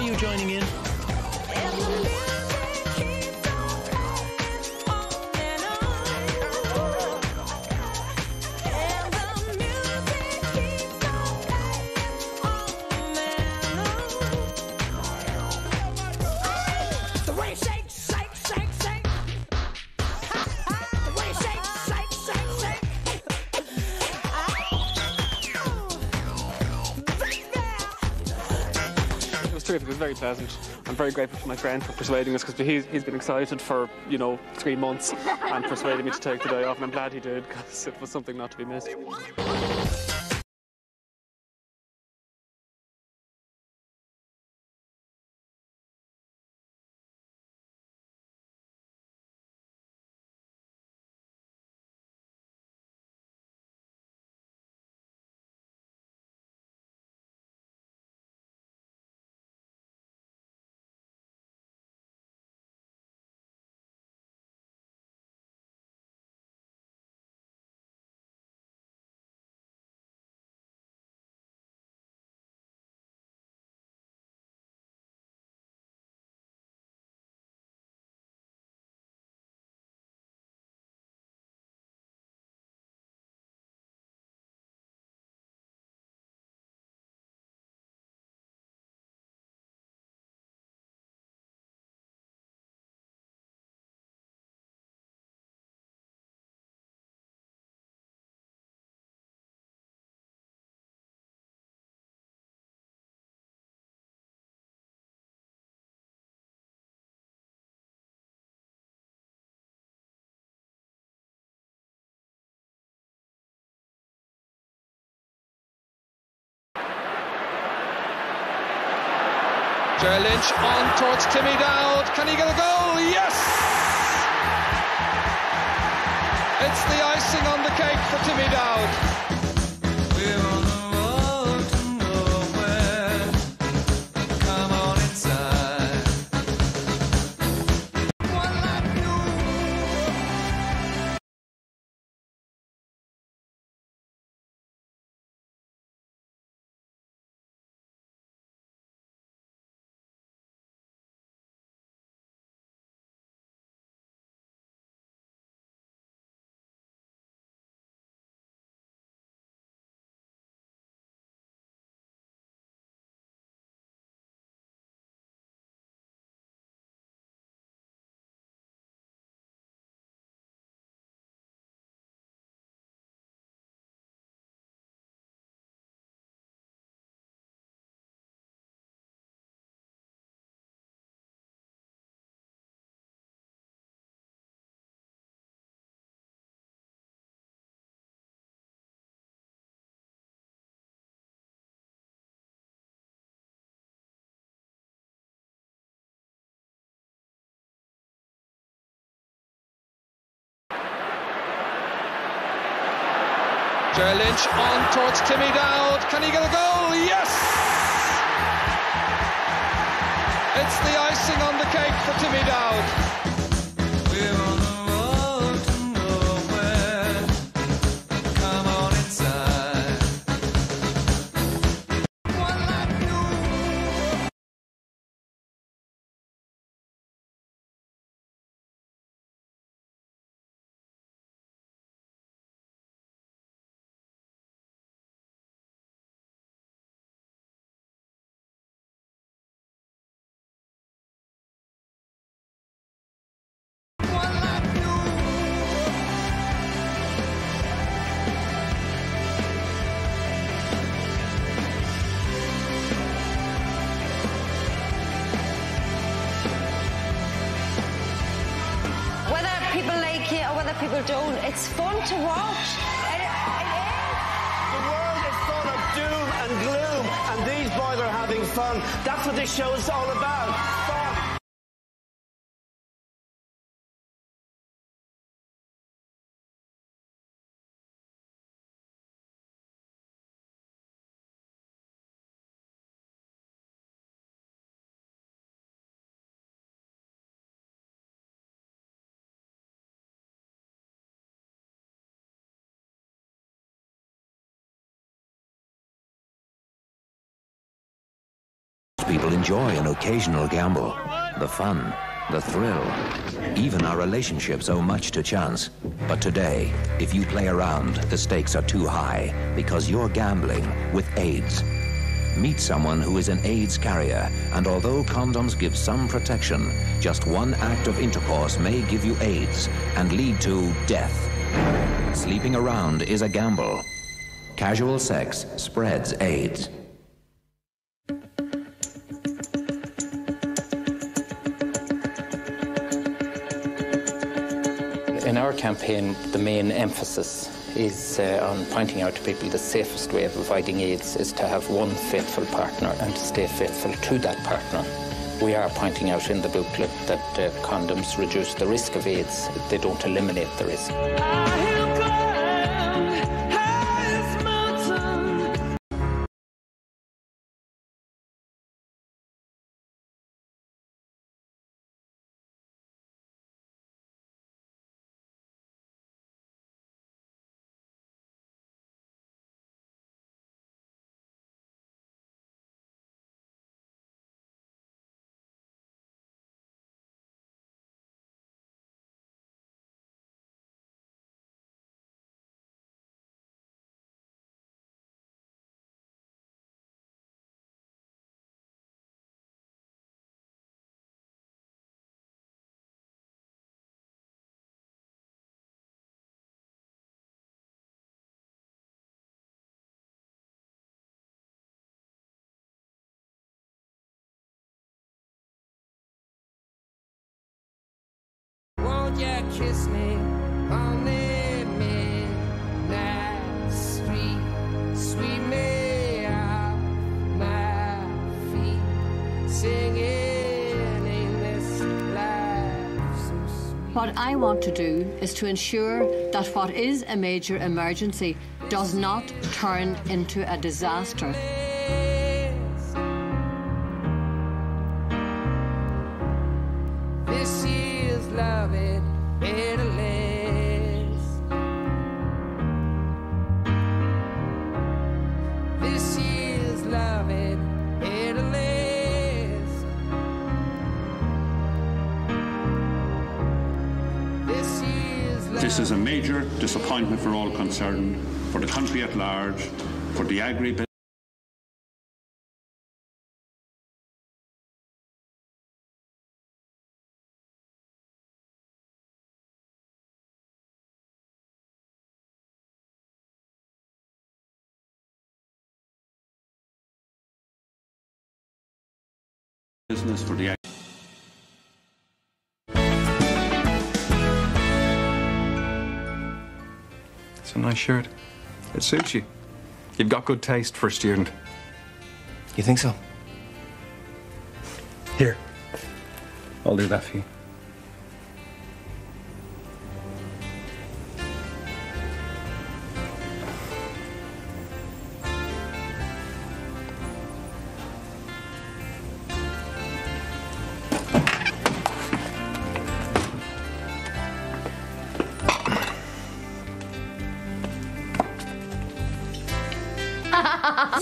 Are you joining in? I'm very grateful to my friend for persuading us because he's, he's been excited for, you know, three months and persuaded me to take the day off. And I'm glad he did because it was something not to be missed. Joe Lynch on towards Timmy Dowd. Can he get a goal? Yes! It's the icing on the cake for Timmy Dowd. Joe Lynch on towards Timmy Dowd. Can he get a goal? Yes! It's the icing on the cake for Timmy Dowd. People don't, it's fun to watch. It, it is. The world is full of doom and gloom, and these boys are having fun. That's what this show is all about. People enjoy an occasional gamble. The fun, the thrill. Even our relationships owe much to chance. But today, if you play around, the stakes are too high because you're gambling with AIDS. Meet someone who is an AIDS carrier, and although condoms give some protection, just one act of intercourse may give you AIDS and lead to death. Sleeping around is a gamble. Casual sex spreads AIDS. Our campaign, the main emphasis is uh, on pointing out to people the safest way of avoiding AIDS is to have one faithful partner and to stay faithful to that partner. We are pointing out in the booklet that uh, condoms reduce the risk of AIDS, they don't eliminate the risk. Kiss me on the midnight street? Sweep me off my feet, singing life so sweet. What I want to do is to ensure that what is a major emergency does not turn into a disaster. Disappointment for all concerned, for the country at large, for the agri business, for the It's a nice shirt. It suits you. You've got good taste for a student. You think so? Here. I'll do that for you. 哈哈哈哈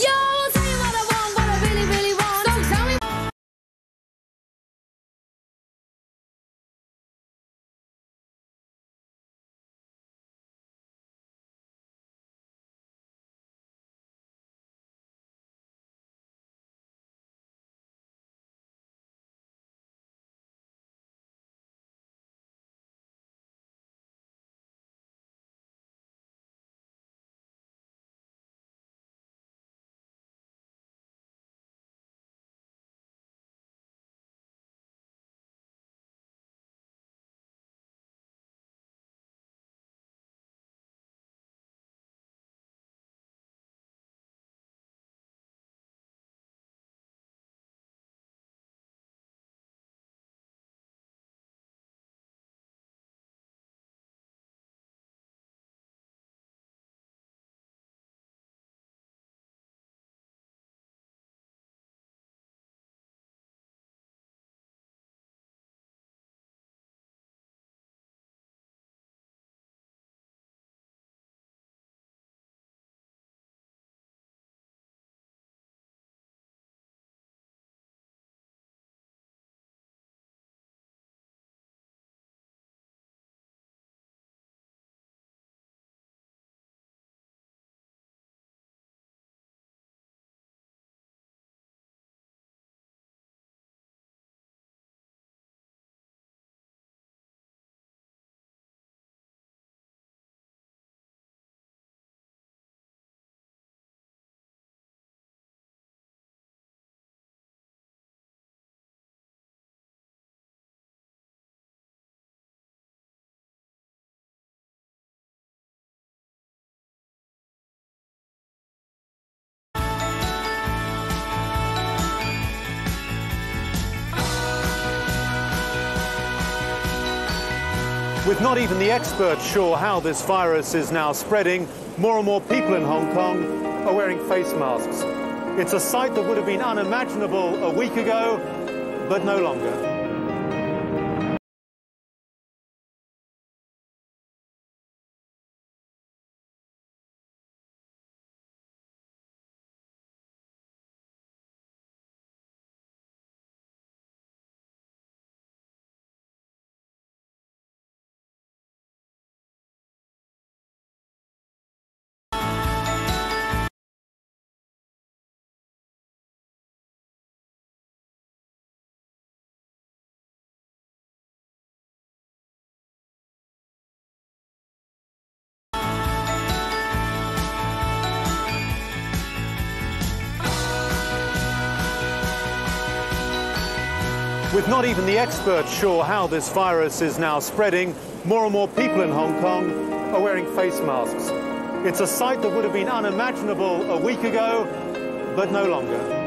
With not even the experts sure how this virus is now spreading, more and more people in Hong Kong are wearing face masks. It's a sight that would have been unimaginable a week ago, but no longer. With not even the experts sure how this virus is now spreading, more and more people in Hong Kong are wearing face masks. It's a sight that would have been unimaginable a week ago, but no longer.